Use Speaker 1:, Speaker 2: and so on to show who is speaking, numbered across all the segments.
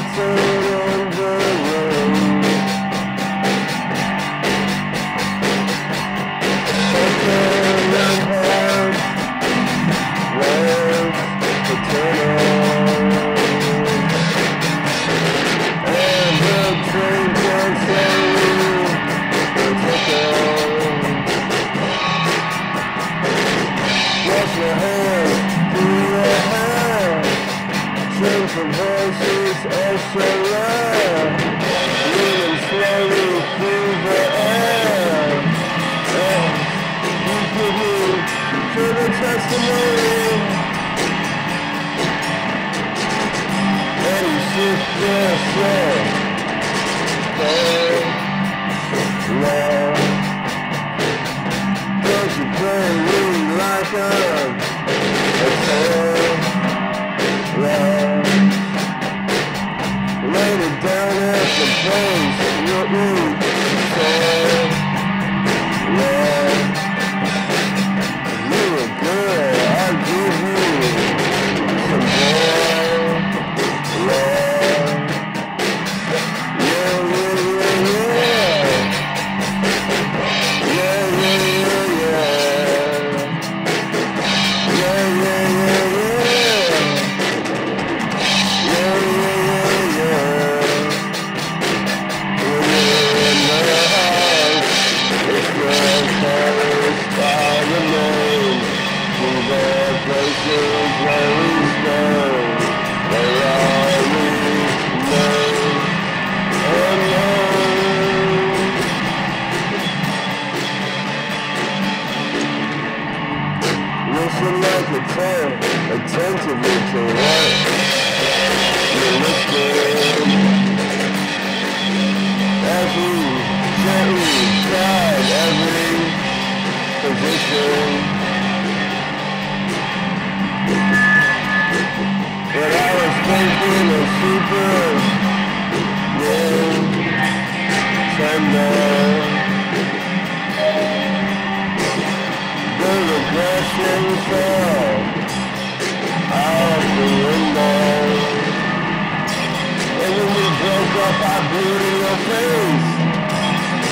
Speaker 1: I've Change from voices, so rare. Leaning slowly through the air. And you give me the testimony. And you sit there, say, oh, Lord. Don't you play me like I'm a Listen like a tale, attentively to what you're. As we gently guide every position. But I was thinking of super, yeah, tender.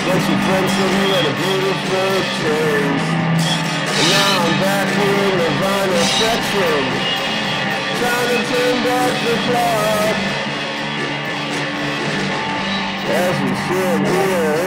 Speaker 1: But your friend said you had a beautiful. And now I'm back here in the vinyl trying to turn back the clock. As we here